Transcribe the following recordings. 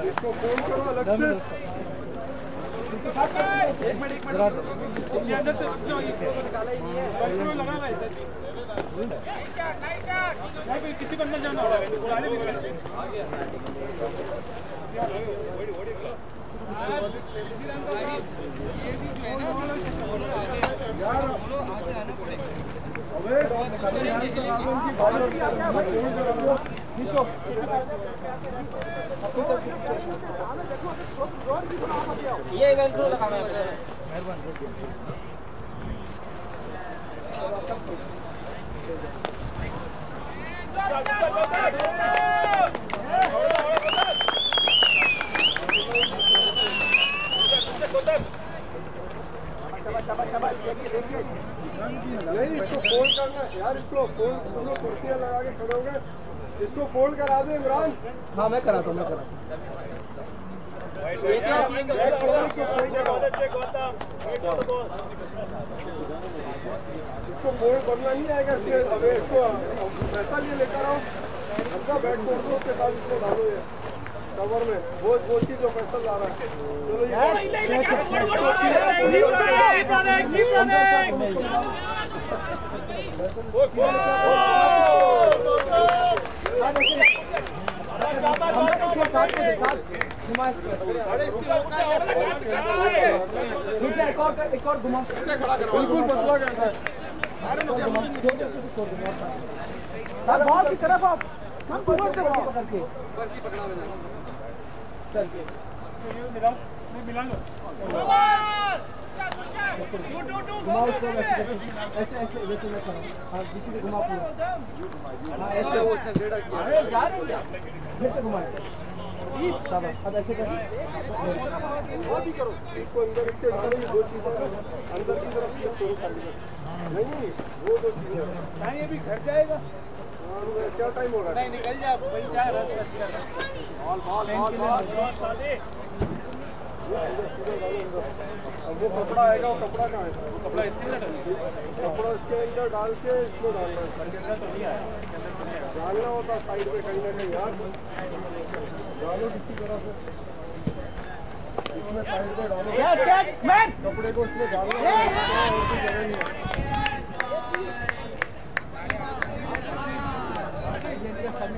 इसको फ़ोन करो अलग से एक मिनट एक मिनट ये अंदर से क्यों ये कंट्रोल लगा हुआ है नहीं किसी को अंदर जाना होगा सारे भी अबे यहाँ से राघवन की बात फ़ोन करो खींचो हुआ है नहीं इसको फोल्ड करना है। यार इसको फोल्ड सुनो कुर्सियाँ लगा के खड़े हो गए। इसको फोल्ड करा दो इमरान। हाँ मैं कराता हूँ मैं कराता इसको फोल्ड करो। इसको फोल्ड करना नहीं आएगा इसके अबे इसको पैसा लिए लेकर आओ। अपना बैट फोड़ दो उसके साथ इसको डालो ये। कवर में वो वो चीज़ जो पैसा ला रहा है चलो एक और घुमा बिल्कुल पतला करना है बॉल की तरफ़ आप हम घुमा करके। ऐसे वो भी ये करो नहीं हैं। नहीं घर जाएगा क्या टाइम हो नहीं निकल जा भाई जा रस रस कर बॉल बॉल बॉल बॉल अब वो कपड़ा आएगा वो कपड़ा कहाँ है? वो कपड़ा इसके अंदर कपड़ा इसके अंदर डाल के इसको डालना है। इसके अंदर तो नहीं आया। इसके अंदर तो डालना होता साइड पे कहीं ना कहीं यार। डालो किसी तरह से। इसमें साइड पे डालो। कैच कैच मैन कपड़े को इसमें डालना है, और कोई जगह नहीं है सेमीफाइनल करके कवर कर दो इसलिए पूरा।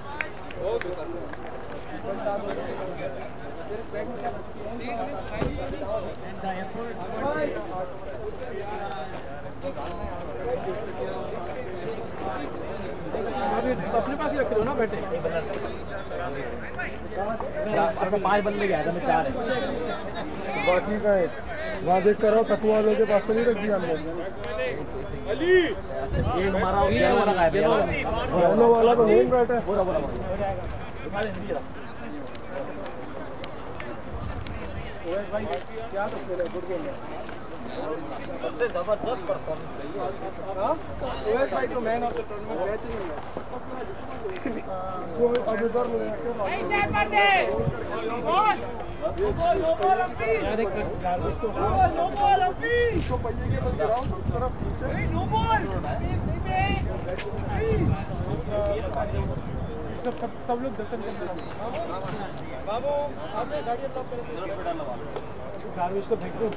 अपने पास ही रख हो ना बैटे अच्छा पाँच बल्ले गया था मैं चार है। बाकी का है वहाँ देख कर तकुआ पास तो नहीं रख दिया हमने। ये हमारा येलो वाला गायब है येलो वाला तो नहीं बैठा है। बोला बोला ओएस भाई क्या तो गुड गेम सबसे ज़बरदस्त परफॉर्मेंस रही है। भाई तो मैन ऑफ़ द टूर्नामेंट सब सब सब लोग दर्शन करते बाबू आपने गाड़ी गार्बेज तो फेंक दो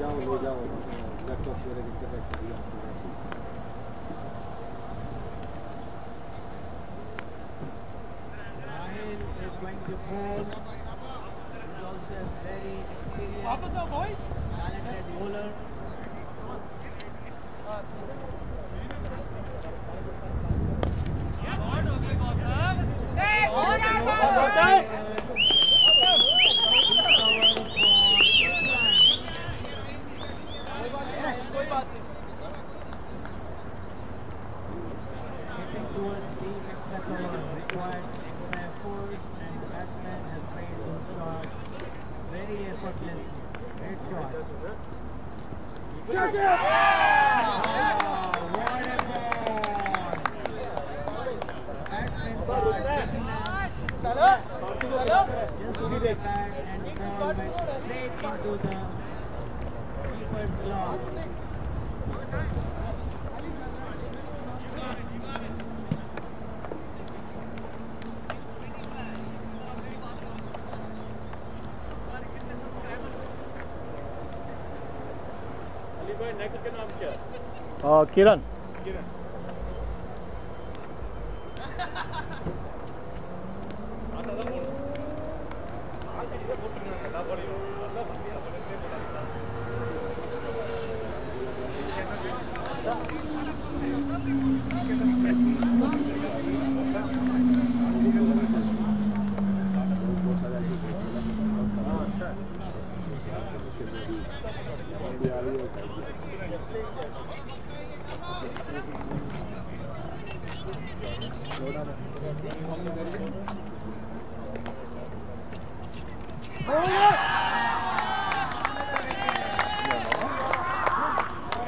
जाओ ले जाओ लैपटॉप वगैरह इंटरनेट सभी आपके Rahil is going to bowl. He's also a very experienced, वापस आओ boys. talented bowler. कोई बात नहीं Hitting towards the extra cover requires extra force and the batsman has made those shots very effortlessly. Great shot. Oh, what a ball! Batsman thought taking a चलो चलो just hit the bat and the ball went straight into the keeper's gloves. Ali भाई next का नाम क्या Uh, Kiran. किरण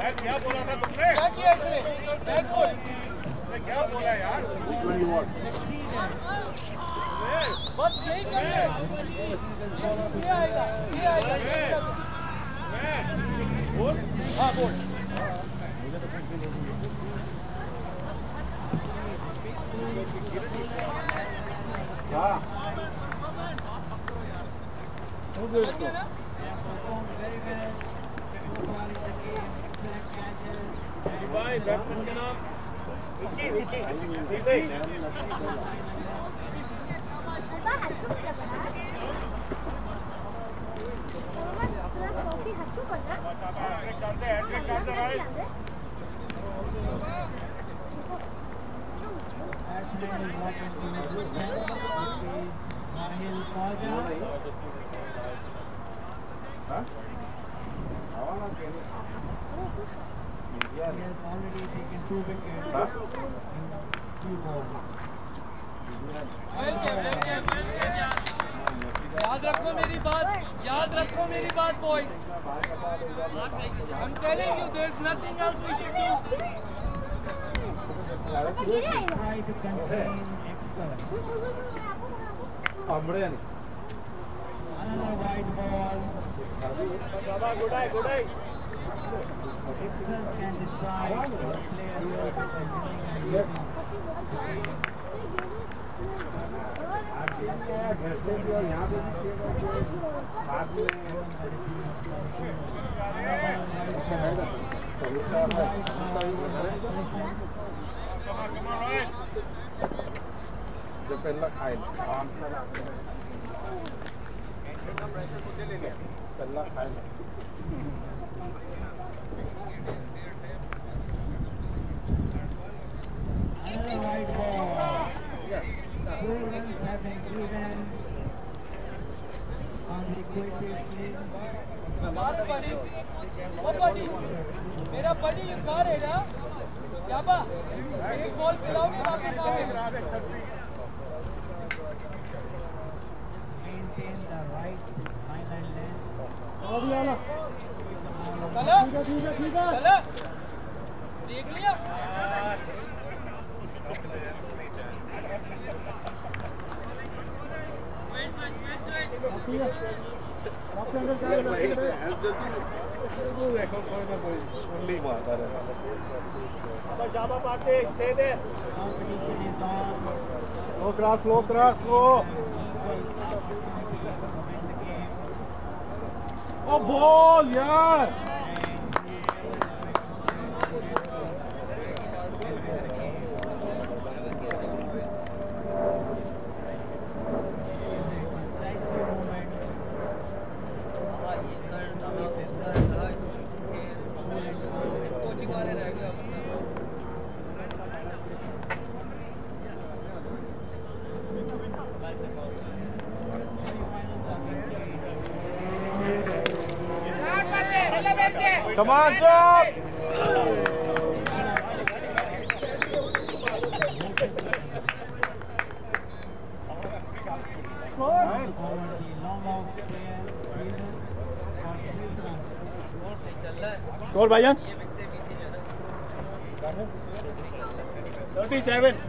यार क्या बोला था तुमने क्या किया इसने बैक फुट तुमने क्या बोला यार बस यही कर ले ये आएगा ये आएगा बोल हाँ बोल They have performed very well so far in the game. Excellent catches. भाई बैट्समैन का नाम Vicky Vicky Vicky Ba hạnh phúc là bà Coffee hạnh phúc rồi đó hat trick डालते हैं हैट्रिक डालते रहे Batsman is watching from the distance. It Khaja. He has already taken two wickets in two balls. याद रखो मेरी बात याद रखो मेरी बात boys I'm telling you there's nothing else we should do Try to contain extra. अमड़े Another wide ball. Baba good eye good eye Extras can decide what player will be continuing and using. घर से भी और यहाँ पे भी साथ जब पहला खाए been given on the equated plane. बात बड़ी वो बड़ी मेरा बड़ी यू कहाँ रहेगा क्या बा एक बॉल पिलाओगे वापस आओगे Maintain the right line and अभी आना चलो ठीक है ठीक है चलो देख लिया ठीक है आपके अंदर क्या है Competition is on. Slow cross, slow cross, slow. Equal opportunity to win the game. ओ बॉल यार decisive moment. कोचिंग वाले रह गए अब Come on, drop! Score! For the long off player, Venus for six runs. और चल रहा है Score, है ना 37.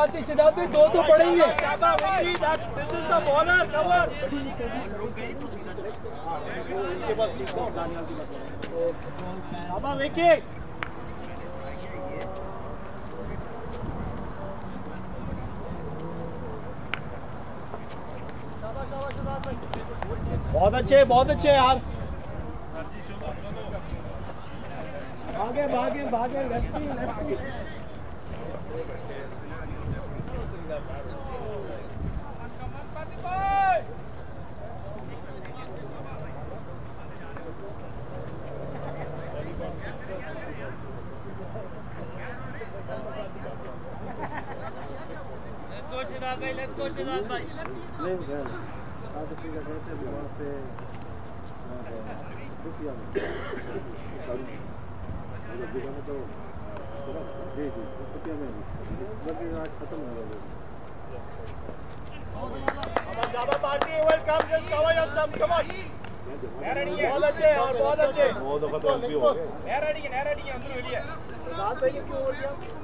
बात भाई दो तो पड़ेंगे! बहुत अच्छे बहुत अच्छे यार भागे भागे भागे lefty lefty let's go Siddharth भाई लेट्स गो सिद्धार्थ भाई Playing well. How to figure out that we want to stay रुकिया में मतलब बिना में तो थोड़ा जी जी रुकिया में बाकी आज खत्म हो गया Java party will come just cover your stumps come on बहुत अच्छे यार बहुत अच्छे बहुत दफा तो एमपी हो गए नहर अड़ी नहर अड़ी अंदर வெளியே रात भाई क्यों हो गया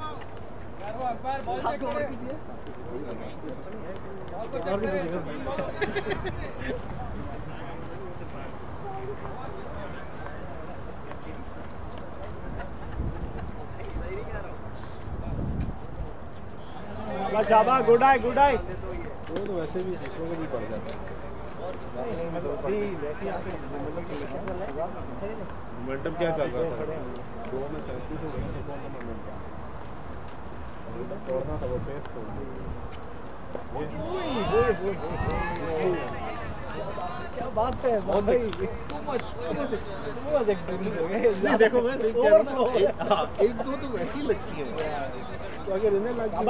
जाबा गुड आई गुड आई वो तो वैसे भी दूसरों को भी पड़ जाता है मोमेंटम क्या कर रहा था? दो में सैंतीस हो गए तो कौन सा मोमेंटम तोड़ना था वो पेस तोड़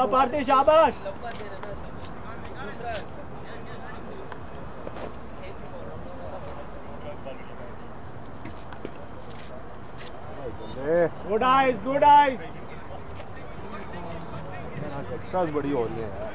बात है शाबाश लंबा दे रहे हैं एक्स्ट्राज बड़ी हो रही है यार।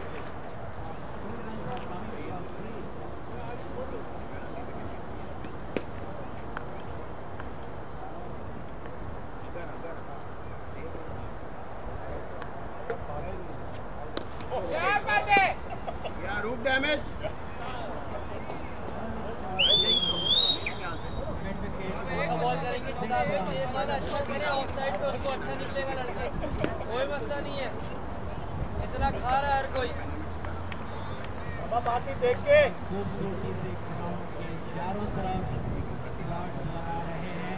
damage. करेंगे अच्छा अच्छा निकलेगा लड़के। कोई मसला नहीं है। इतना खा रहा है हर कोई। जाबा पार्टी देख के। खूबसूरती से ग्राउंड के चारों तरफ़ शॉट्स लगा रहे हैं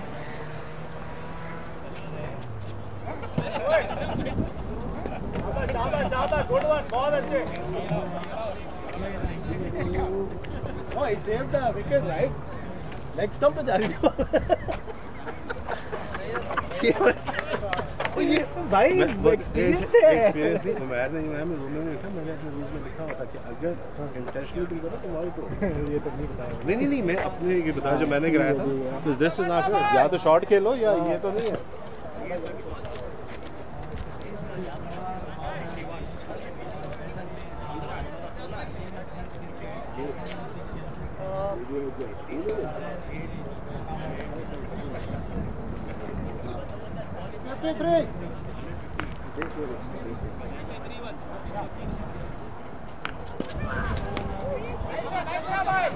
शाबाश शाबाश गुड वन बहुत अच्छे। Oh, he saved the wicket, right? Next stump पे जा रही थी ये भाई एक्सपीरियंस है। एक्सपीरियंस नहीं मैं नहीं मैं रूम में नहीं था मैंने अपने रूल्स में लिखा हुआ था कि अगर इंटेंशनली तुम करो तो हो ये तो बताया नहीं नहीं नहीं मैं अपने ये बताया जो मैंने कराया था। तो दिस इज़ नॉट या तो शॉर्ट खेलो या ये तो नहीं है। Nice job, boy!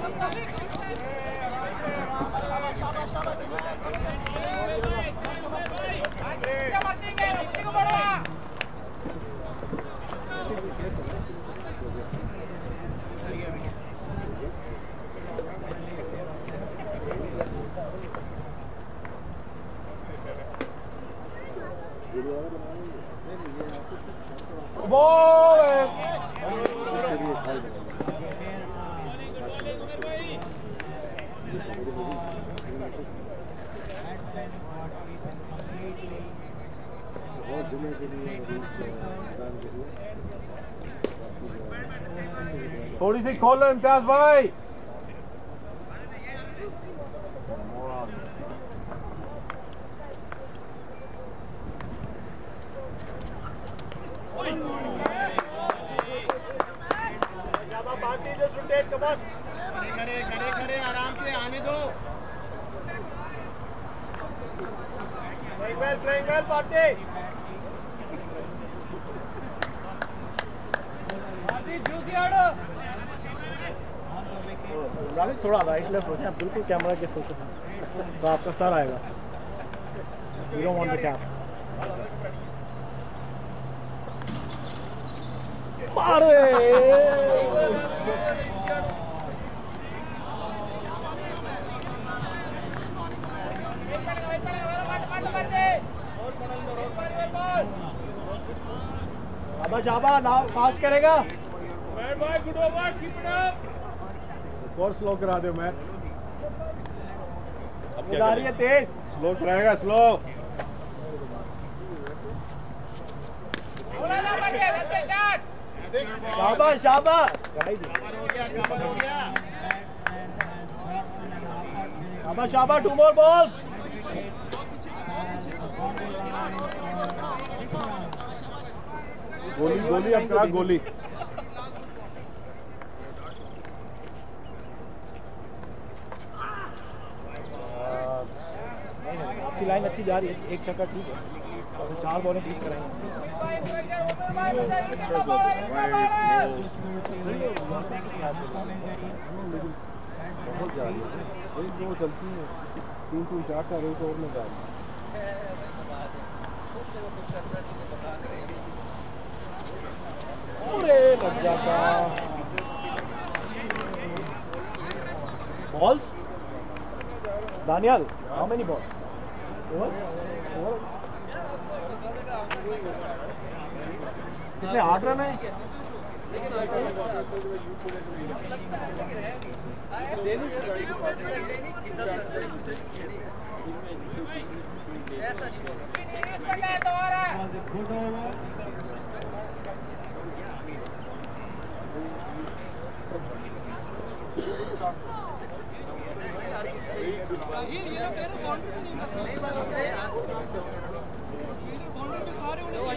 थोड़ी सी खोलो इम्तियाज़ भाई। खड़े खड़े खड़े आराम से आने दो। राहुल थोड़ा राइट लेफ़्ट हो जाए बिल्कुल कैमरा के फोकस तो आपका सर आएगा। You don't want the cap शाबा शाबा नाव फास्ट करेगा। और स्लो करा दो मैं। जा रही है तेज। स्लो कराएगा स्लो शाबा शाबा कवर हो गया टू मोर बॉल गोली गोली करा गोली। आपकी लाइन अच्छी जा रही है। एक चक्कर ठीक है। चार बॉलें ठीक कराएँगे चलती तीन चार चार एक में जा रही balls Daniyal how many ball कितने आठ रन है. ये ये रहे बाउंड्री नहीं करते ये लोग बाउंड्री पे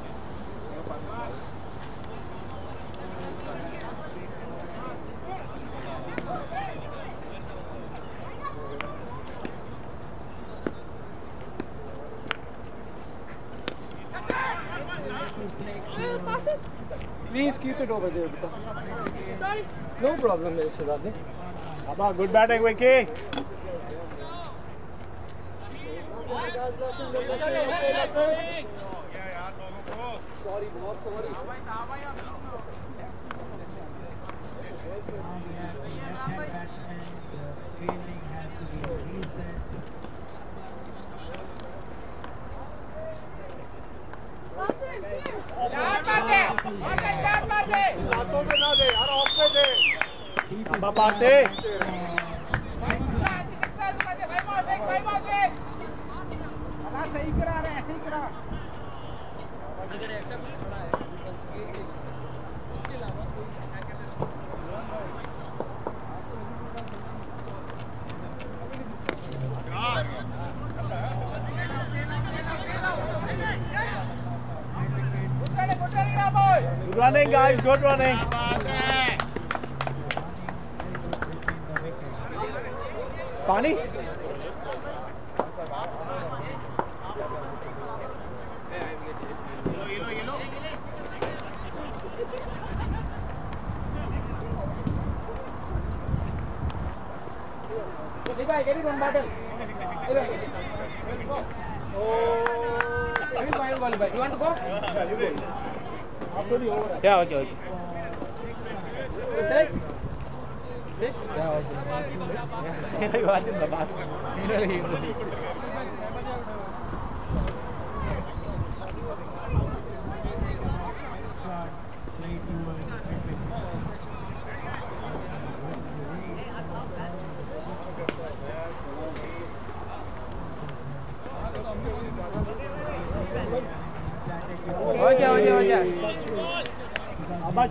Please keep it over there. Sorry. No problem, Mr. Radhe. Abba, good batting, Vicky. Good batting. सही करा रहे ऐसे ही करा running, guys. Good running. पानी Levi, get it one bottle. Oh, very fine ball, Levi. You want to go? Yeah, okay, okay. Six? Six? Yeah, okay. You watching the back. Shot played towards Edwin. हो गया, हो गया, हो गया. More,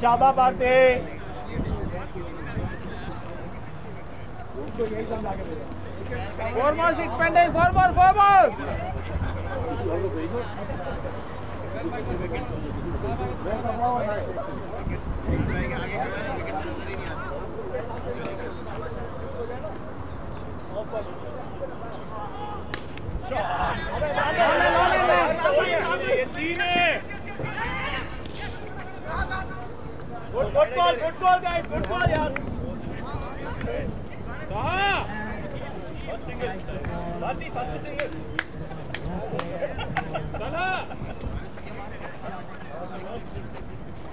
four more. Good, good ball, good ball, guys. Good ball, yaar. First single. Bharti, first single.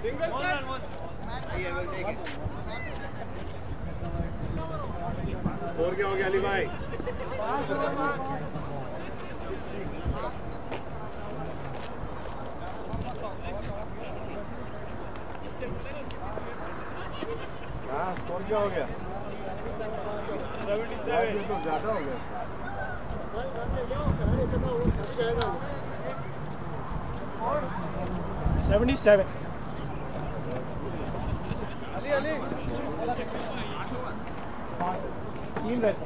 Single one one और क्या हो गया अली भाई हाँ स्कोर क्या हो गया? सेवेंटी तो ज़्यादा हो गया। Seventy seven Ali Ali. तीन रहता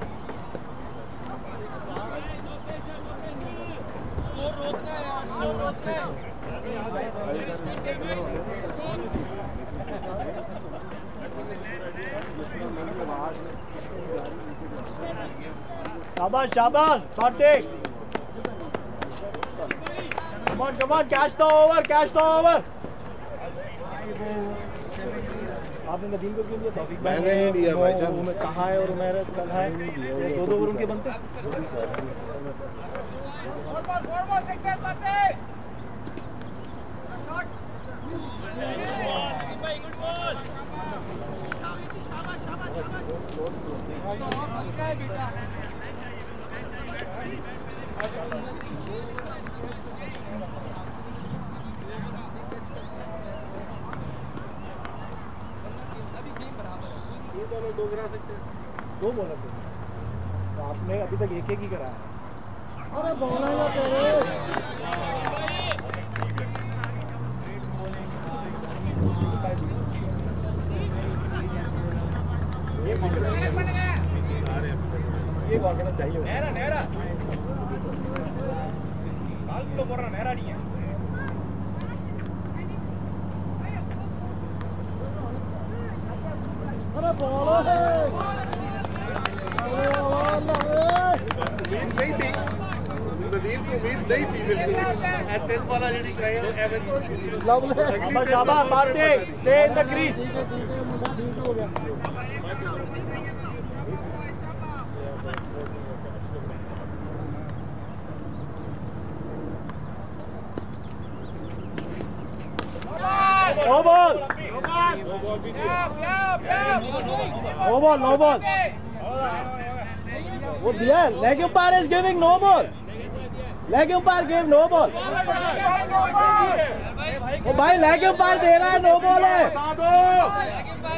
स्कोर रोकना है यार स्कोर रोकना है। शाबाश शाबाश Kartik Come on, come on, catch the over, catch the over. आपने नदीम को क्यों दिया तौफीक भाई मैंने नहीं दिया भाईजान। उन्हें कहा है और उमेर कहा है। ये दो दो ओवर उनके बनते बेटा अभी गेम बराबर है ये दोनों दो बॉलर तो आपने अभी तक एक एक ही कराया अरे बॉल है ना तेरे ये அப்படியே பார்க்கணும் चाहिए நேரா நேரா. கால்குள்ள போற நேரா நீங்க अरे बॉलो है उम्मीद नहीं थी नदीम से उम्मीद नहीं थी बिल्कुल एथेन वाला जेडी ट्रायल एवेंटो लवली शाबाश मारते स्टे इन द क्रीज ठीक है ठीक है मुझे ठीक हो गया नो बॉल नो बॉल वो दिया leg umpire is giving no ball leg umpire give no ball वो भाई लेग अंपायर दे रहा है नो बॉल है।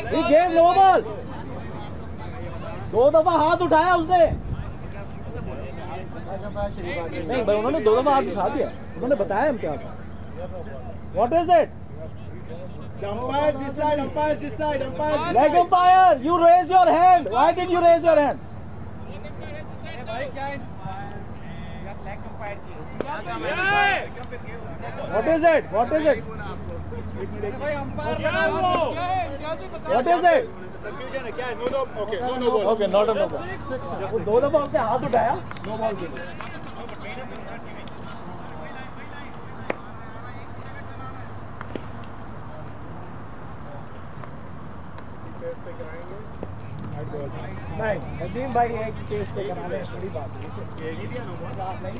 ही गेम नो बॉल दो दफ़ा हाथ उठाया उसने। नहीं भाई, उन्होंने दो दफ़ा हाथ उठा दिया। उन्होंने बताया हम क्या what is it umpire this side umpire this side umpire this leg side umpire you raise your hand why did you raise your hand what is it what is it what is it confusion है क्या है no no okay no no ball okay not a no ball वो दो दफा उसने हाथ उठाया no ball के लिए नहीं नदीम भाई एक केस पे कराने बड़ी बात है ये दिया नो बॉल नहीं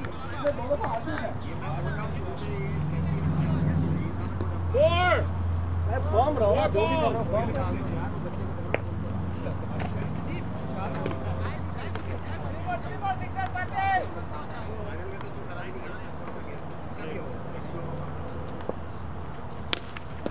मैं फॉर्म रहा हूँ जो भी कर रहा हूँ फॉर्म हूँ ही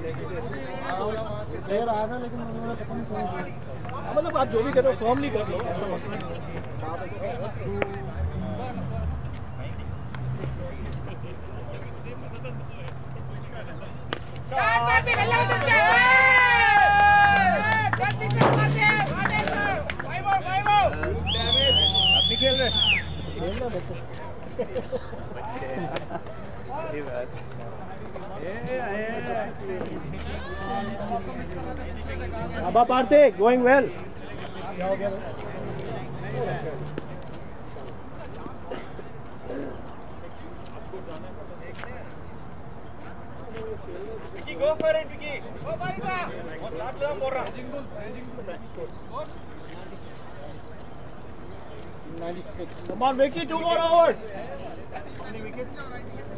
शेर आया था लेकिन उन्होंने पता नहीं कौन हाँ, मतलब आप जो भी कर रहे हो फॉर्मली कर लो ऐसा मसला नहीं बच्चे हो for it Vicky go for it start Abba Parthe, going well. Vicky, go for it, Vicky. Go, Barita. One lap, I'm going. Ranging bulls, ranging bulls. Score. 96. Come on, Vicky, two more hours. How many wickets?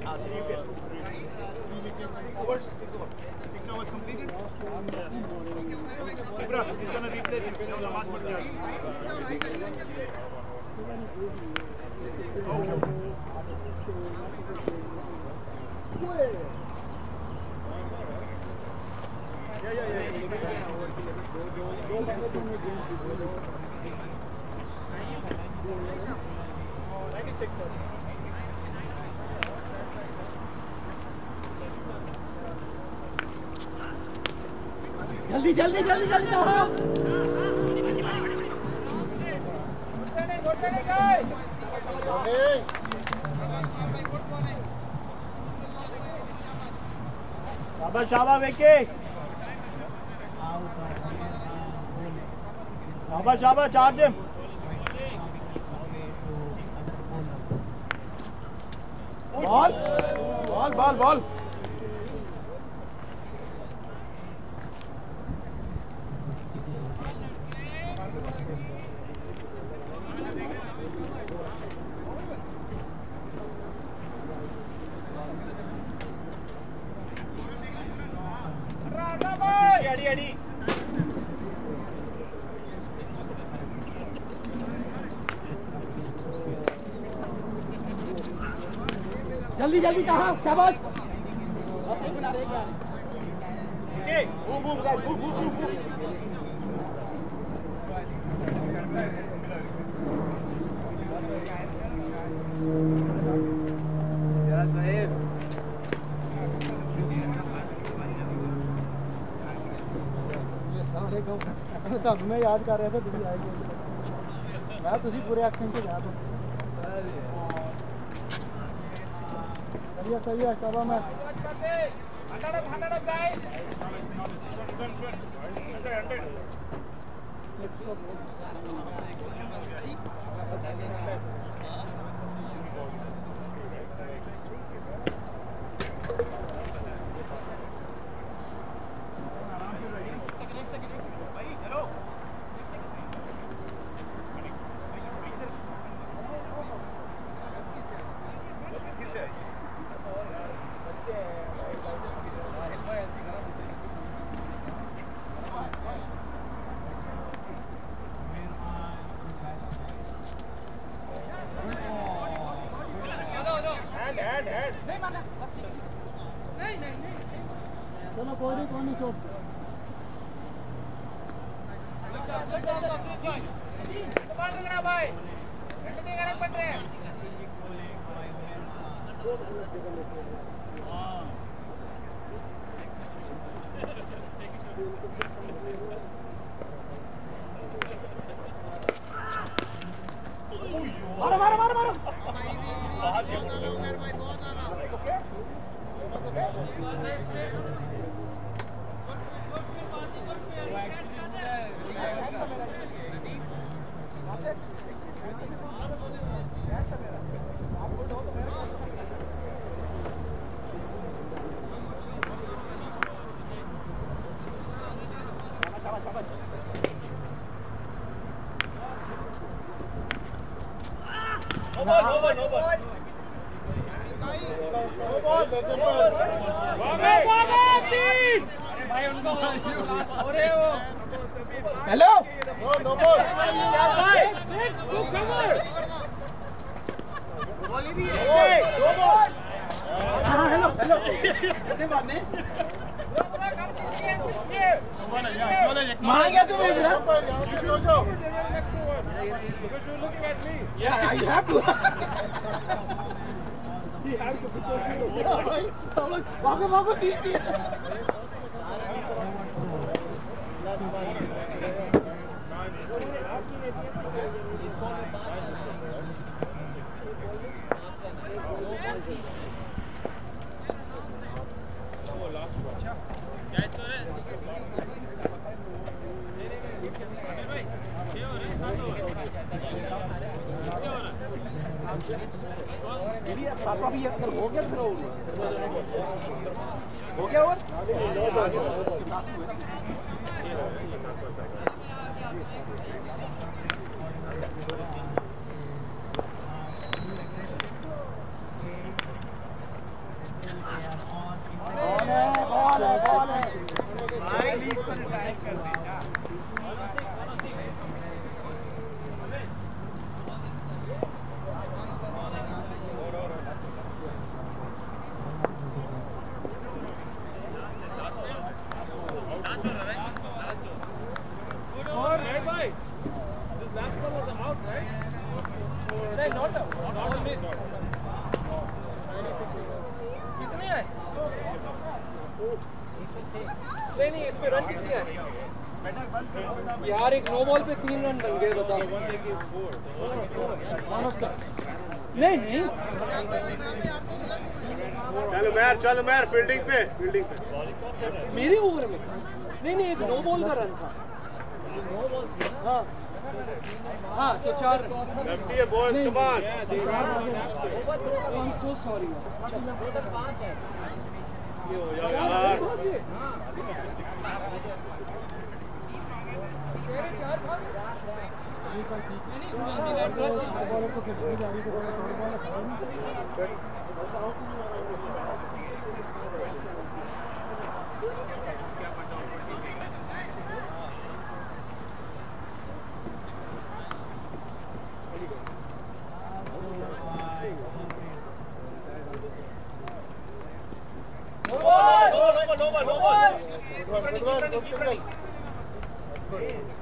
Ah, three wickets. 96 seconds. जल्दी जल्दी जल्दी जल्दी करो शाबाश शाबाश विकी शाबाश शाबाश charge ball ball ball. मैं याद कर रहा था तुम्हें आए मैं तुम्हें पूरे आखिर याद हूँ। 小朋友们。मारो नो बॉल पे तीन रन बन गए बताओ नहीं नहीं। चलो मैर चलो मैर फील्डिंग पे फील्डिंग पे। मेरे ओवर में। नहीं नहीं एक नो बॉल का रन था। हाँ। हाँ तो चार लेफ्टी है boys come on I am so sorry हो यार। Lomba, lomba, lomba. Lomba, lomba, lomba.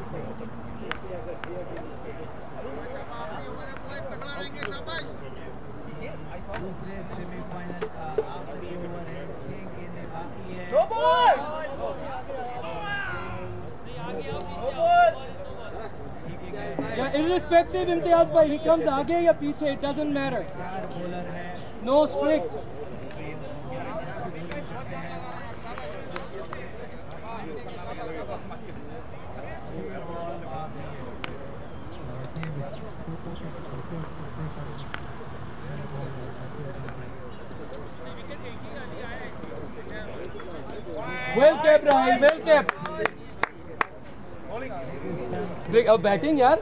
irrespective इम्तियाज़ भाई he comes आगे या पीछे it doesn't matter. है No streaks. Well kept, Rahul. Well kept. अब बैटिंग यार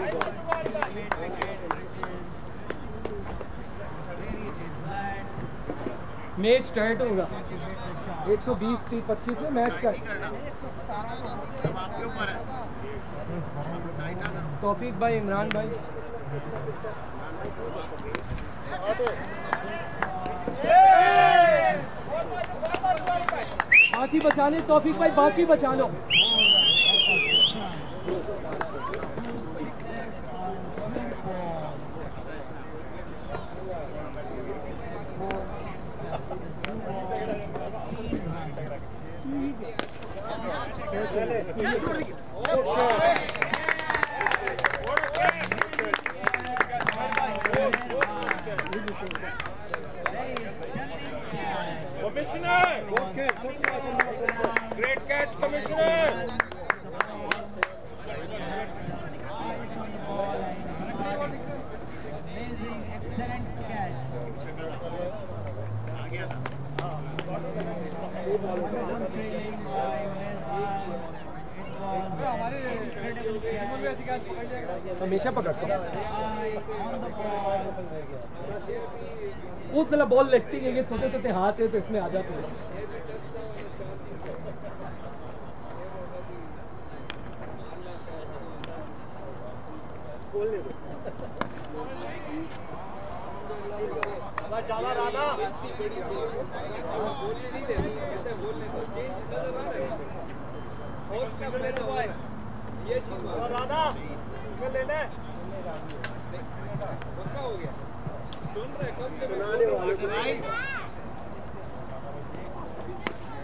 मैच स्टार्ट होगा। 120 30 25 में मैच का। तौफीक भाई, इमरान भाई। बाकी बचाने तौफीक भाई, बाकी बचा लो Commissioner! Great catch, Commissioner! eyes on the ball and amazing, excellent catch. Wonderful feeling by Mehran. It was an incredible catch. हमेशा पकड़ता हूँ तरह बॉल लगती है कि छोटे छोटे हाथ है तो इसमें आ जाते हैं। ज़्यादा राधा और राधा ये ले ले हाँ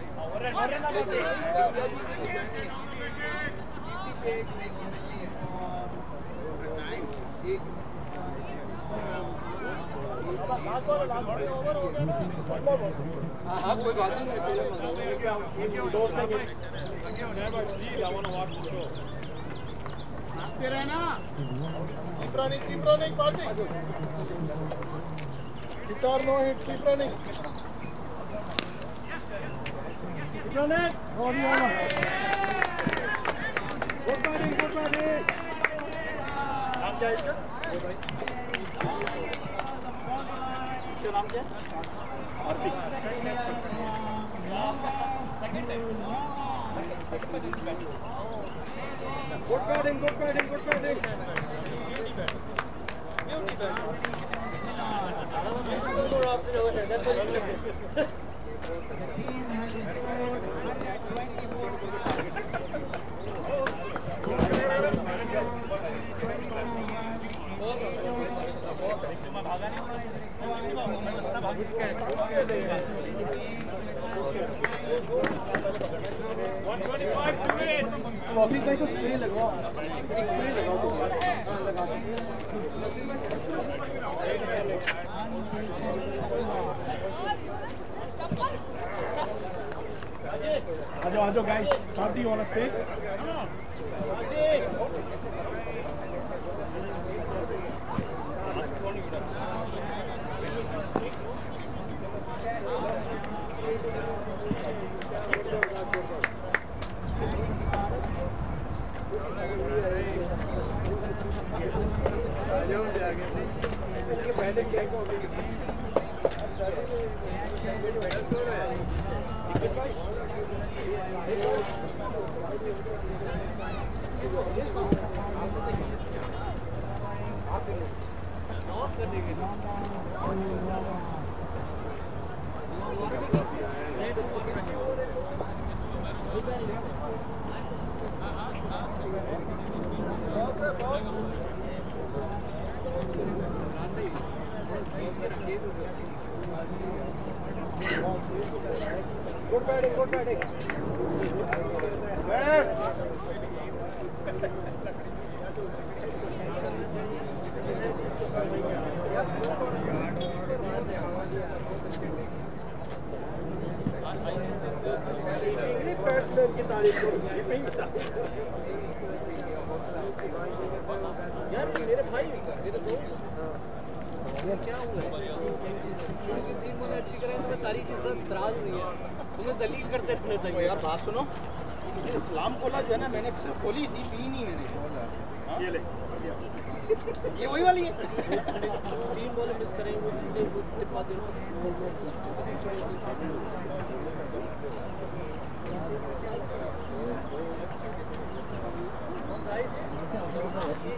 हाँ कोई बात नहीं आते रहे ना keep running keep running Karthik hit or no hit keep running keep running no no no good batting good batting नाम क्या है इसका इसका नाम क्या है Aarti good batting good batting good batting Team has scored 124 coffee भाई को स्प्रे एक लगाओ तो हाँ आ गाइस शांति वाला stage Thank good batting good batting batsman की तारीफ़ यार मेरे भाई मेरे दोस्त ये क्या हुआ है। तीन बोले अच्छी करें तो मैं तारीफ़ इज़्ज़त दराज नहीं है तुम्हें जलील करते रहना चाहिए यार बात सुनो इसे इस्लाम कोला जो है। ना मैंने सिर्फ़ खोली थी पी नहीं मैंने ये वही वाली है तीन बॉल मिस करें वो टिपा दे करके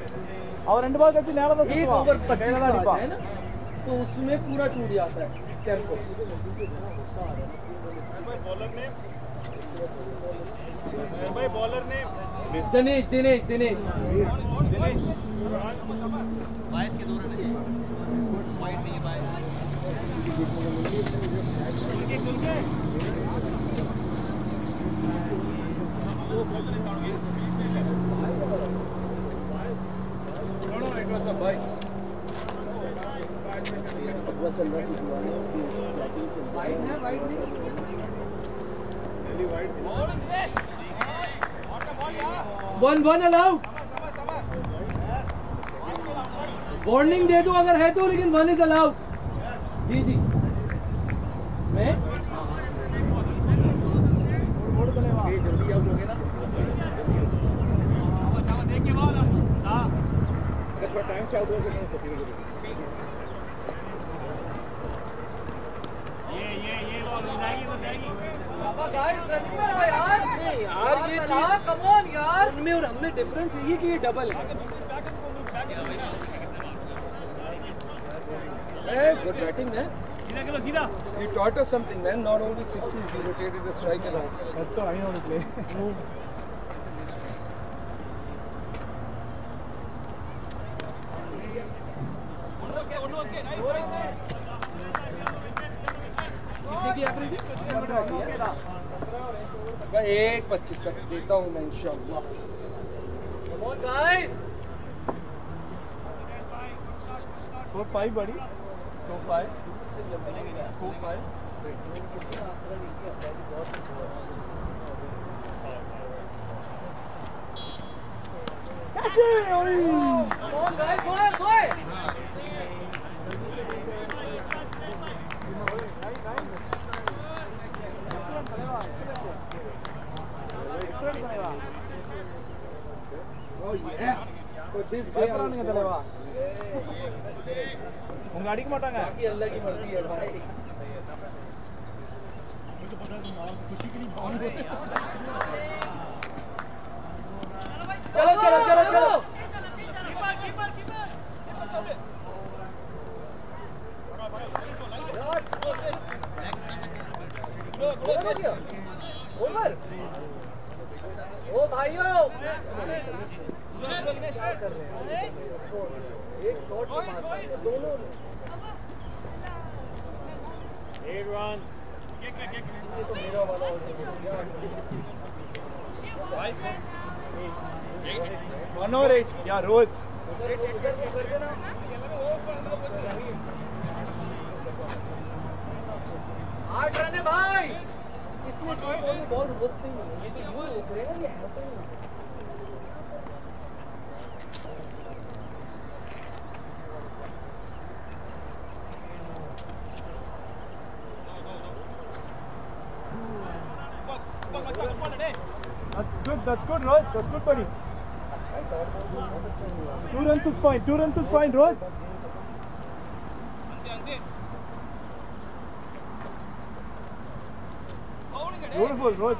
और एंड बॉल कभी नारा था एक ओवर पच्चीस का है ना? तो उसमें पूरा टूट जाता है टेंपो। बॉलर ने भाई बॉलर ने दिनेश दिनेश दिनेश। दिनेश बाईस के दो रन पॉइंट नहीं वन वन वार्निंग दे दो, अगर है तो लेकिन वन इज़ अलाउड जी जी. मैं? जल्दी आउट हो गए ना अगर थोड़ा टाइम से आउट हो तो ये ये ये बॉल हो जाएगी तो जाएगी नहीं यार ये चीज़ कम ऑन यार उनमें और हमें डिफरेंस यही है कि ये डबल है गुड बैटिंग है सीधा खेलो सीधा He taught us something, man. Not only sixes, he rotated the strike around. That's all I know to play. कितने की एवरेज मैं एक पच्चीस का देता हूँ मैं इंशाल्लाह Come on, guys. Score five, buddy. Score five. Score five. Catch it! Come on, guys. Go ahead, go ahead. உங்க அடிக்க மாட்டாங்க बाकी अल्लाह की मर्जी है भाई चलो चलो चलो चलो ओवर ओ भाइयों क्या कर रहे हैं एक शॉट दोनों एक रन ये तो मेरा वाला वन ओवर एट या रोहित आठ रन है भाई इसमें कोई बॉल रुकती नहीं है ये तो यूँ हैं ये है good, Rohit. That's good, buddy. Two runs is fine. Two runs is fine, Rohit. Beautiful, Rohit.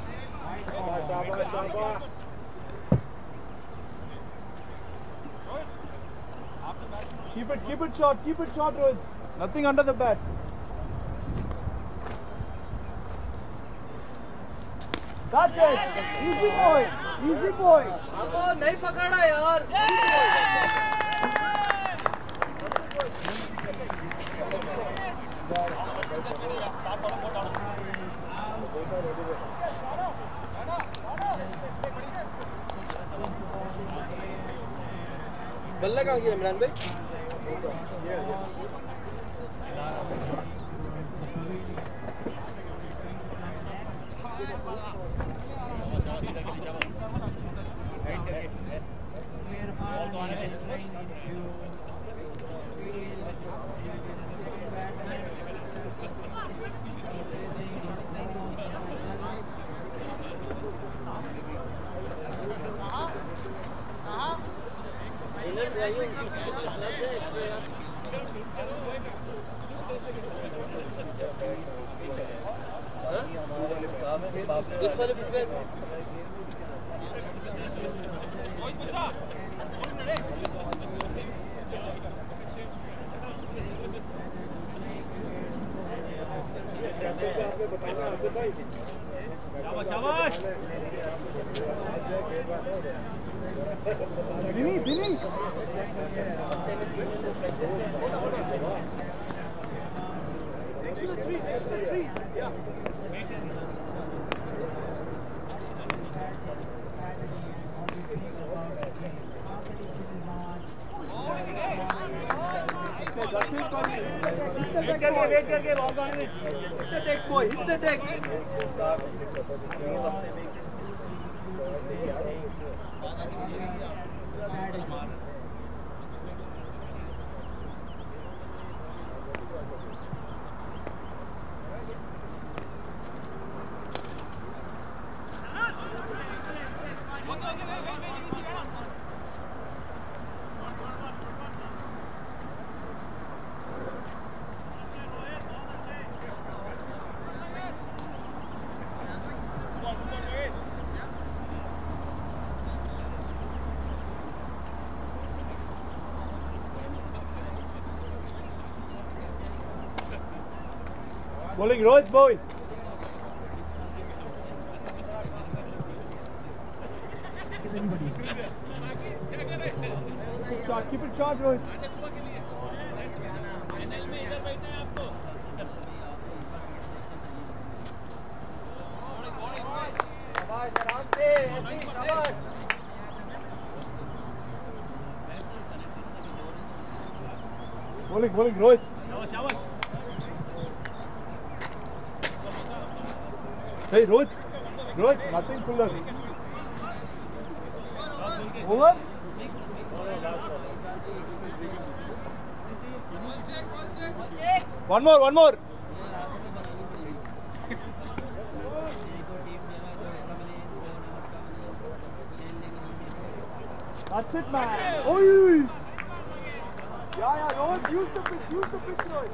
Keep it, keep it short, keep it short, Rohit. Nothing under the bat. That's it. Easy boy. Easy boy. हमको नहीं पकड़ा यार बल्ला कहाँ गया इमरान भाई इस वाले फुटवेयर में exciting. They Take Mulling right, boy. Keep it charged, One more, one more. That's it, man. Oi! Yeah, yeah, Rohit, use the pitch, use the pitch, Rohit.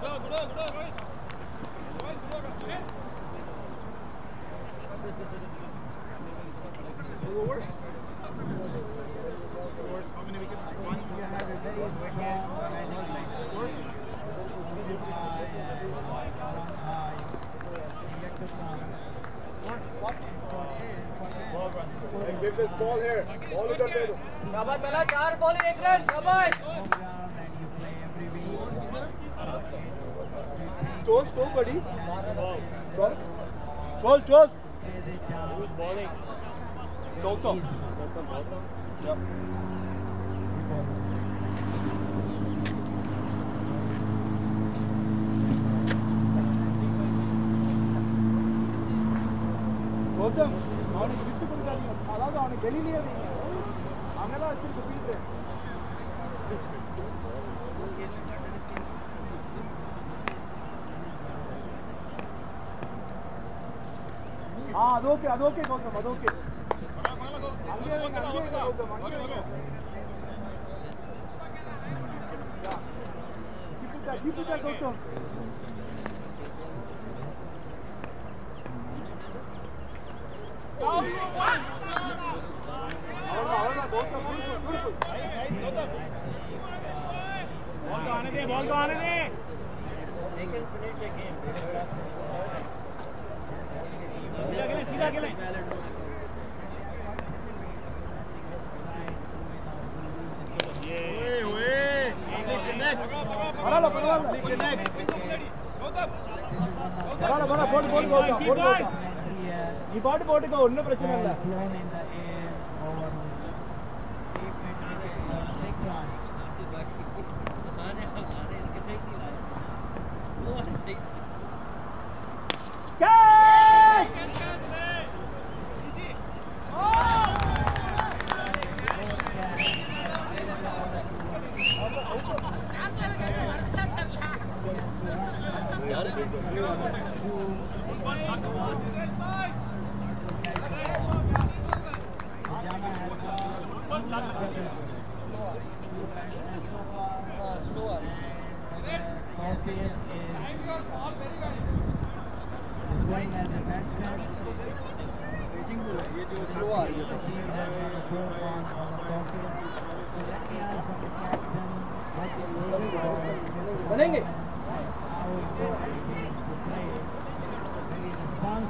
How Give this ball here. Ball इधर दे दो. शाबाश बेला चार ball एक run शाबाश. Stow buddy. Twelve. Twelve twelve. Who's bowling? Toto. Toto. Yep. Gautam. ನೀವು ಅದಾಗ ಅವನಿಗೆ ಬೆಳಿಲಿಯೇ ಆಮೇಲೆ ಹಚ್ಚಿಟ್ಟು ಬೀಳ್ತೆ ಹಾ ಅದೋಕೆ ಅದೋಕೆ ಗೌತಮ್ ಅದೋಕೆ ಹಂಗೆ ಇರು, ಹಂಗೆ ಇರು ಗೌತಮ್ ಹಂಗೆ ಇರು. Keep it there, keep it there, Gautam ಅವನ Ball तो आने दे बॉल तो आने दे दे कैन फिनिश द गेम सीधा खेलें सीधा खेलें Paralo, paralo. Disconnect. பரவாயில்ல பரவாயில்ல போட்டு போட்டு போட்டு போட்டு நீ பாட்டு போட்டுக்கோ ஒன்றும் பிரச்சனை இல்லை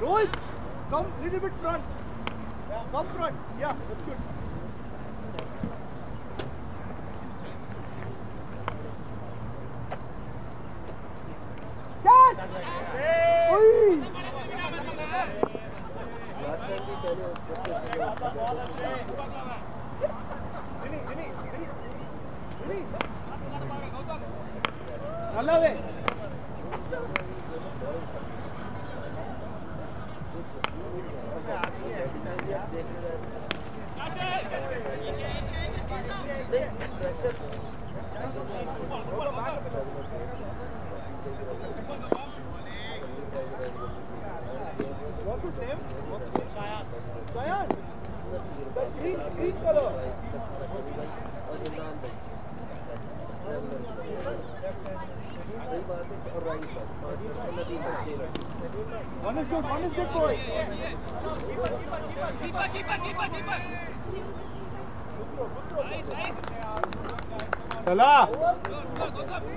Roll! Come little bit front. Come front. Yeah, that's good.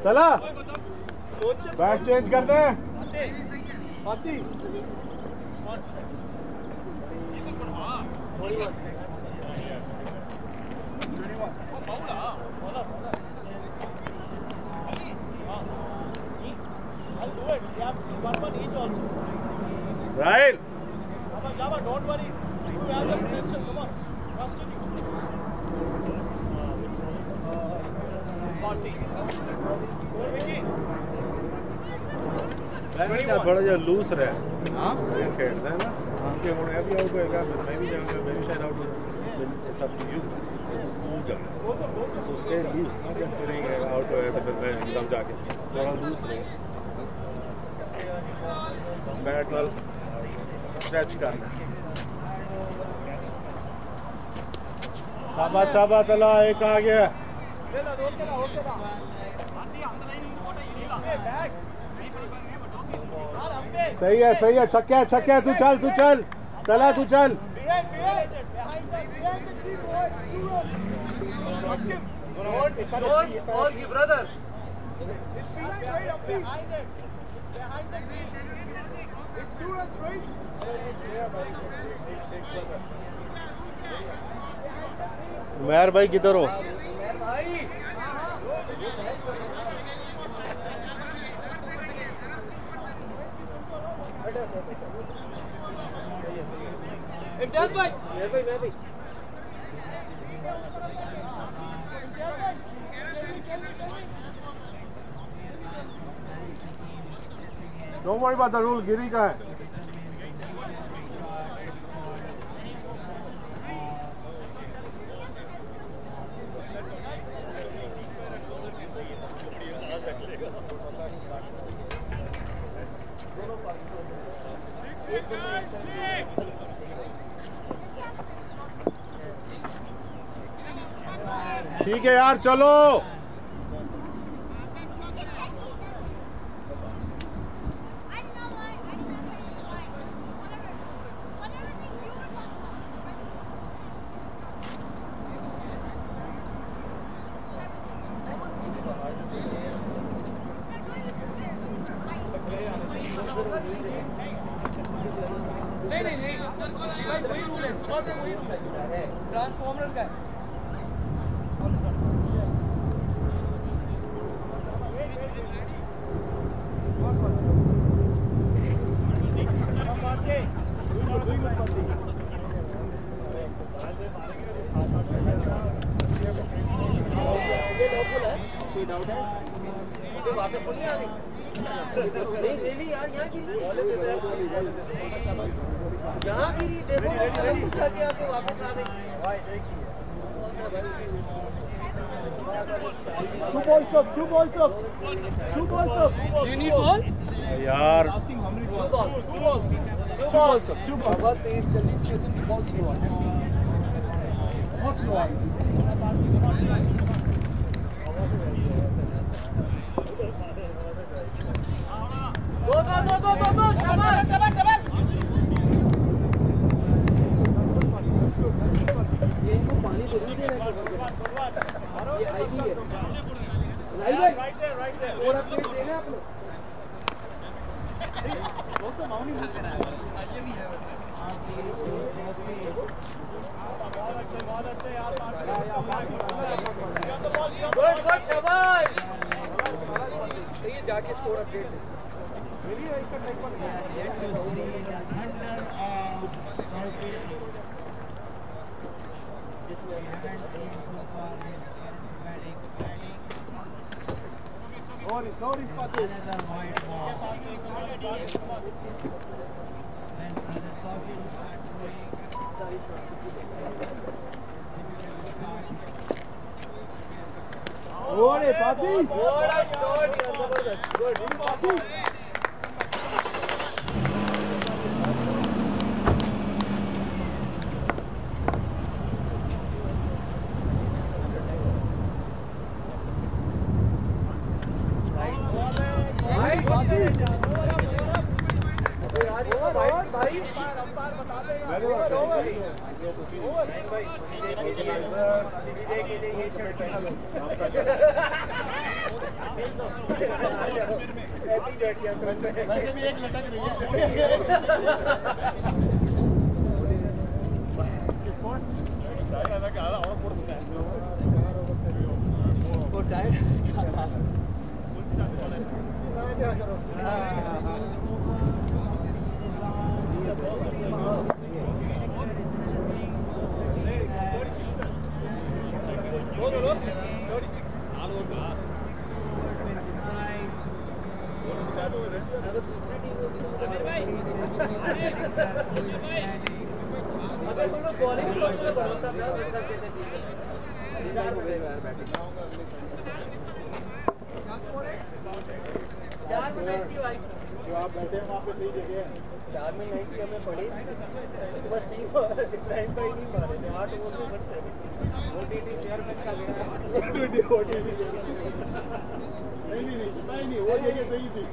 चला। बैट चेंज कर दे। Pati. Rahul Don't worry. You have the potential. Come on. Trust in you. थोड़ा जो लूज रहे हाँ। खेलते हैं ना। हाँ। कि वो मैं भी आउट होएगा मैं भी जाऊँगा मैं भी शायद आउट हो इट्स अप टू यू तू जाना सो स्टे लूज ना कि फिर एक आउट होएगा तो फिर मैं एकदम जाके थोड़ा लूज रहे। बैट बॉल स्ट्रेच करना। साबा साबा तला एक आ गया। सही है सही है छक्का है छक्का है तू चल तू चल तला तू चल Behind, behind. Behind the, behind the tree, boy. Two runs. Trust him. और और की brother It's behind, right? Up behind it. Behind the tree. It's two runs, right? Umair भाई किधर हो इम्तियाज़ भाई मैं Don't worry about the rule, Giri ka है ठीक है यार चलो। तो माउंट ही भर देना है ये भी है जाके score update Sorry, sorry, Patrick. Another white ball. And the coffee is not going. Sorry, sorry. Bora, papi! Bora, Jorge! नहीं नहीं नहीं वो जगह सही थी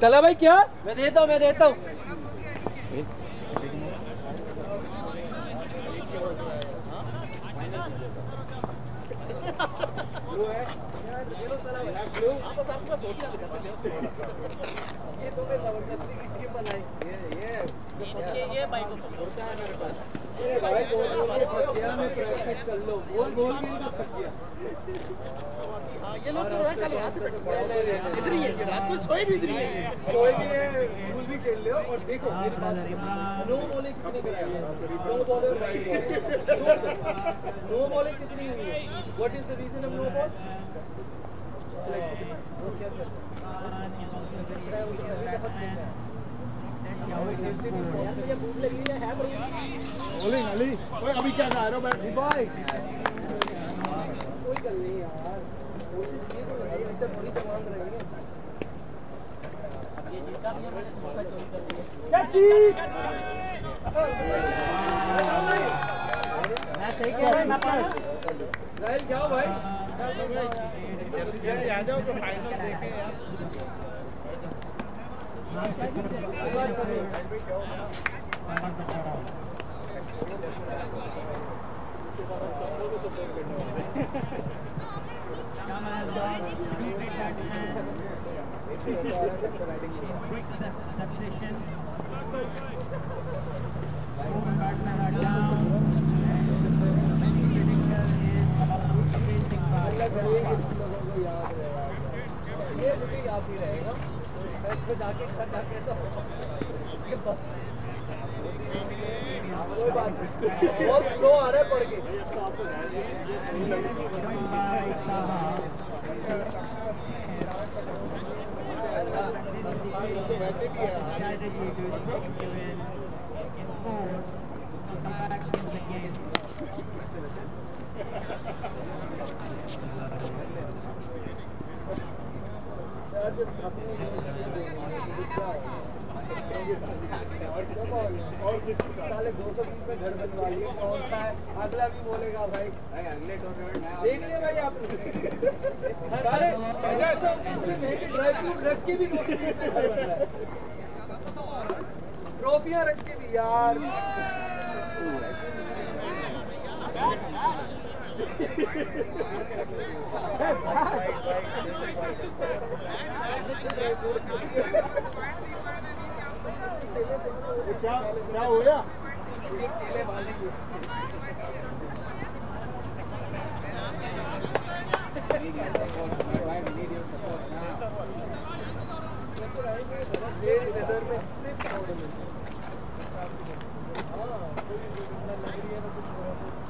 तला भाई क्या मैं देता हूँ मैं देता हूँ ये तो मैं ज़बरदस्ती की टीम बनाई ये ये ये ये भाई को होता है मेरे पास ये भाई बोल बोल के थक गया मैं प्रैक्टिस कर लो बोल बोल के थक गया ये लोग तो कल वहाँ से प्रैक्टिस कर रहे हैं इधर ही है रात को सोए भी इधर ही है। सोए भी है फुल भी खेल लो और देखो मेरे पास नो बॉलिंग कितने कराई है। No bowler right no bowling कितनी हुई है। What is the reason of no ball वो क्या करता है बॉलिंग अली अभी क्या गा रहे हो भाई? कोई गल नहीं यार। तो है अच्छा थोड़ी तो मांग रही है ये जीता भी है मैंने समोसा चोरी कर लिया मैं सही जाके घर जाके ऐसा कोई बात नहीं। बहुत स्लो आ रहा है पढ़ के। साले दो सौ बीस में घर बनवा लिए कौन सा है अगला भी बोलेगा भाई अगले टूर्नामेंट देख लिया भाई आपने साले ऐसा तो इतनी महँगी ड्राई फ्रूट रख के भी दो सौ बीस में घर बन रहा है ट्रॉफियाँ रख के भी यार ये क्या क्या हो गया देर वेदर में सिर्फ़ टूर्नामेंट हाँ कोई भी घटना लग रही है तो कुछ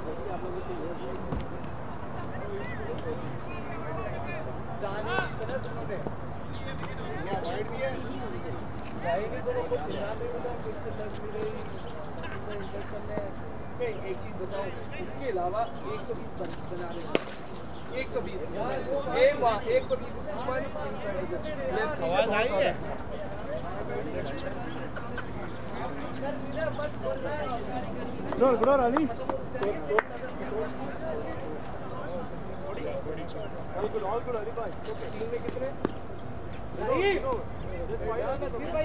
बल्कि आप लोगों को ये जाने करा तुमने जाएँगे तो वो खुद ध्यान नहीं होता फिर से लग नहीं रही तो इंजेक्शन में नहीं, एक चीज़ बताओ इसके अलावा एक सौ बीस बना रहे एक सौ बीस एक वहाँ एक सौ बीस लेफ़्ट आवाज़ आई है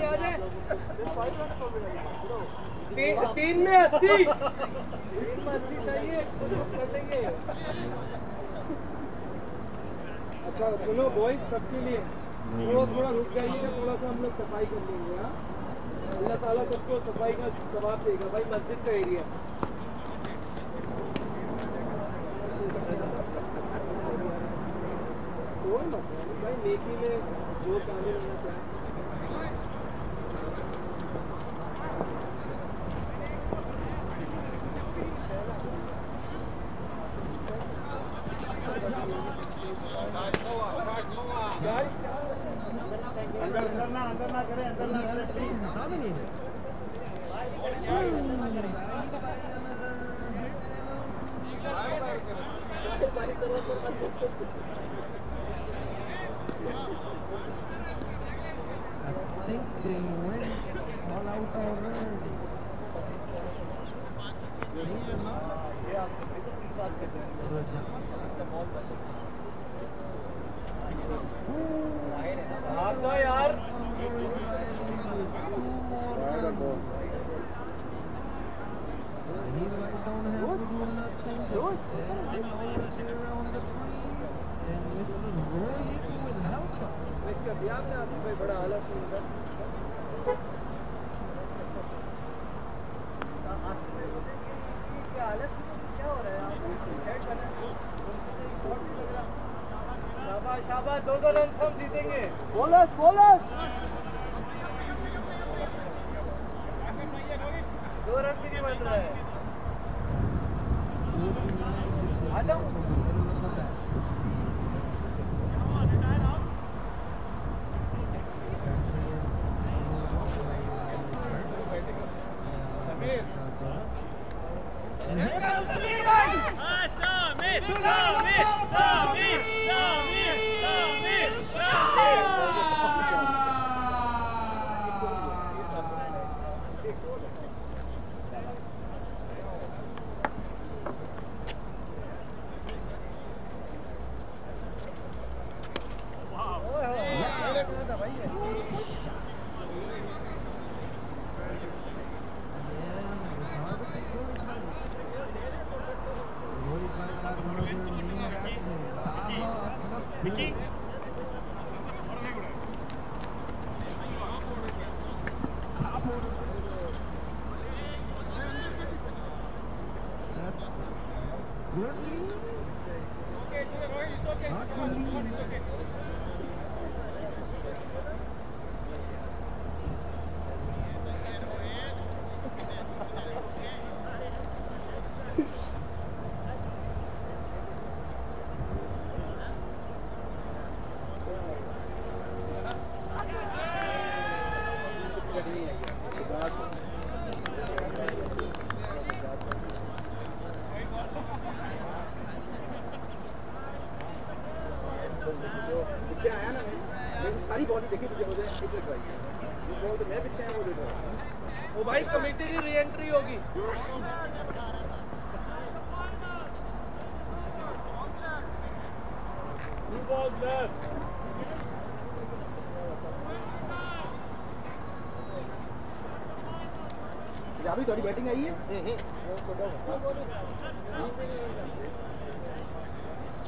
आ जाए ती, तीन में अस्सी तीन में अस्सी चाहिए अच्छा सुनो बॉयज़ सबके लिए थोड़ा थोड़ा रुक जाइए थोड़ा सा हम लोग सफ़ाई कर लेंगे हाँ? अल्लाह ताला सबको सफ़ाई का सवाब देगा। भाई, मस्जिद का एरिया कोई मसला नहीं। भाई, नेकी में जो शामिल होना चाहिए।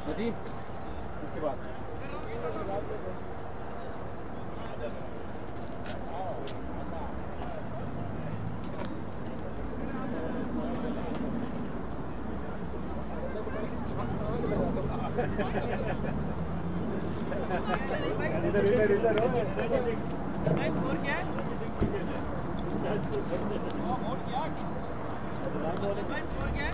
नदीम इसके बाद। इधर इधर इधर भाई स्कोर क्या है भाई स्कोर क्या है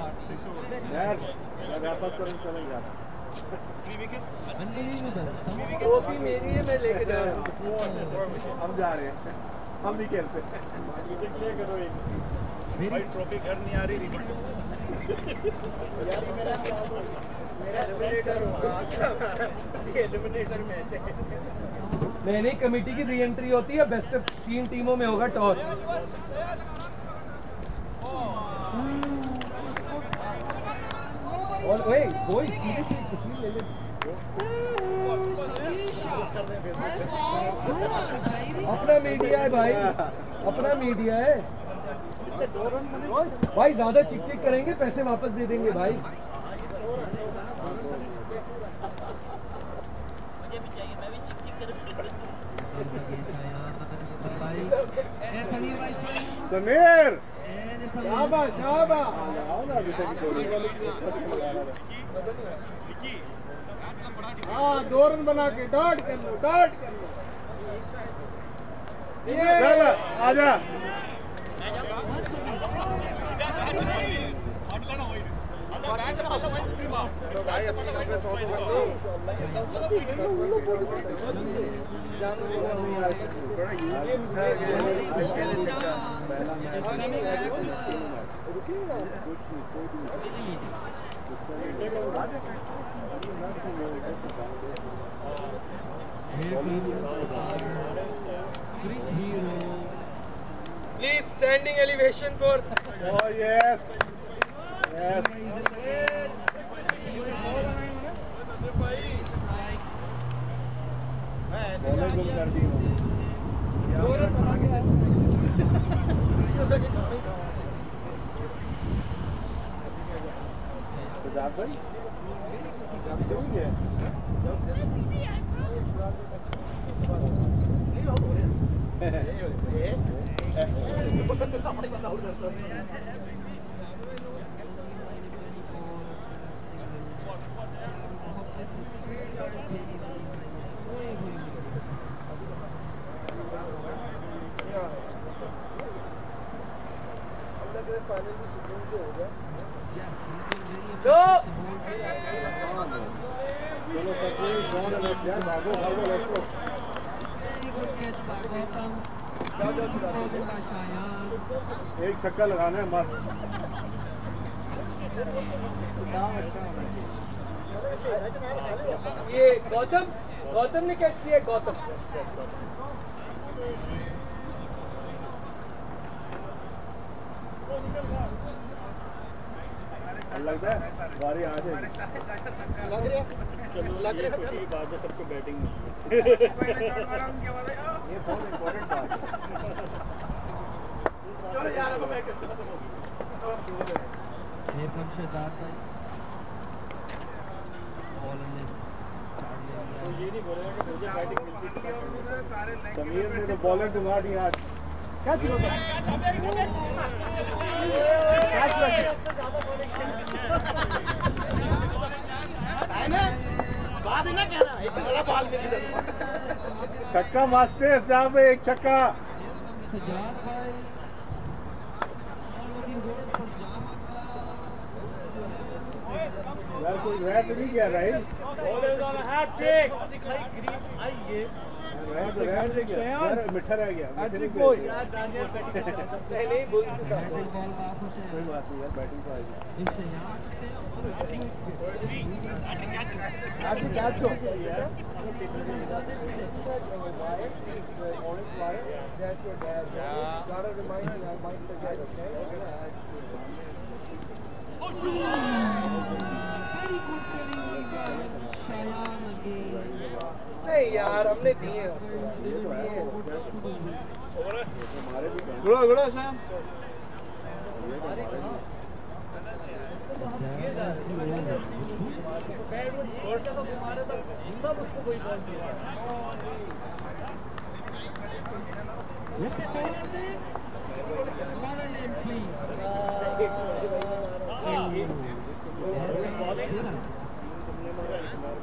ट्रॉफी मेरी है मैं लेके जा रहा हम जा रहे हैं हम नहीं खेलते ट्रॉफी घर नहीं आ रही यार मेरा मेरा एलिमिनेटर एलिमिनेटर मैच है नहीं नहीं कमेटी की री एंट्री होती है, बेस्ट तीन टीमों में होगा टॉस। और ओए कोई सीरियसली तस्वीर ले ले। अपना मीडिया है भाई अपना मीडिया है। भाई ज़्यादा चिक चिक करेंगे पैसे वापस दे देंगे भाई। समीर शाबा शाबा आओ ना अभी से विकी हाँ दो रन बना के डॉट कर लो डॉट कर लो आजा भाई अस्सी नब्बे सौ तो कर दो Please standing elevation for Oh yes. Yes. Bowling गुम कर दी सिद्धार्थ भाई जानते होंगे go. चलो सचिन कौन है यार भागो भागो let's go Very good catch by Gautam. Beautiful throw by Shayan. एक छक्का लगाना है मस्त। ये गौतम गौतम ने कैच किया गौतम। लगता है बारी आ जाएगी। लग लग रहा खुशी की बात सबको बैटिंग में। उनके बाद ये बहुत इम्पोर्टेंट बात है। चलो यार अब मैं कैसे खत्म हो? Here comes Shahzad bhai. Ball in his ये नहीं बोलेगा कि मुझे बैटिंग मिलती है। समीर ने तो बॉलिंग घुमा दी आज। क्या है? ना? बात है ना कहना। एक जरा बॉल छक्का मास्ते साहब पे एक छक्का. यार कोई रह तो नहीं गया राइट हैट्रिक तो मिठा रह गया। गया। पहले ही बोल. कोई बात नहीं यार बैटिंग तो आएगी If Sajjad आज भी कैच हो Very good carry by Shayan again. नहीं यार हमने दिए। गुड़ा गुड़ा सब उसको कोई बॉल दिया Look at bowler there. One on him, please.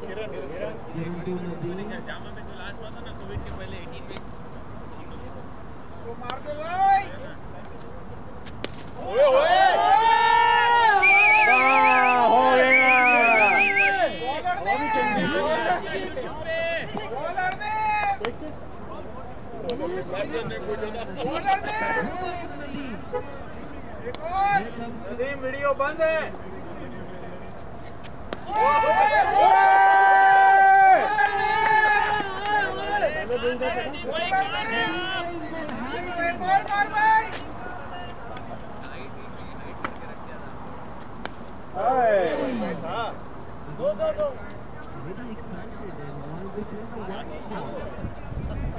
Kiran to Nadeem. को मार दे भाई ओए ओए हो गया बॉलर ने बॉलर ने बॉलर ने एक और वीडियो बंद है एक और मार भाई Very excited and one big win for one score.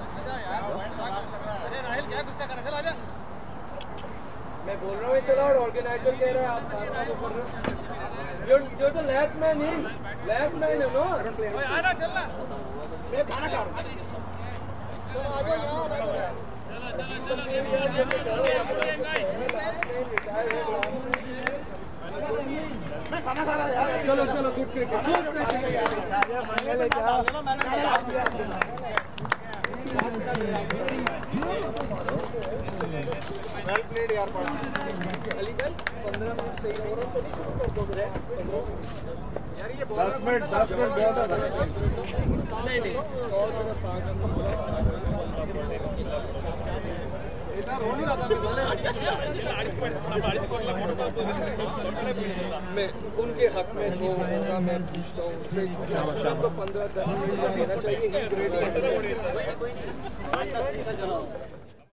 मैं बोल रहा हूँ ये चलाओ ऑर्गेनाइजर कह रहा है आप तो कर रहे हो you're you're the last man in last man in no मैं खाना खा रहा हूँ मैं खाना खा रहा यार चलो चलो गुड क्रिकेट गुड क्रिकेट मैंने लेके आया मैंने खा दिया वेल प्लेड यार अली भाई पंद्रह मिनट। सही हो रहा यार ये दस मिनट दस मिनट। बहुत है नहीं नहीं मैं उनके हक में जो होगा मैं पूछता हूँ उनसे तो पंद्रह दस मिनट देना चाहिए।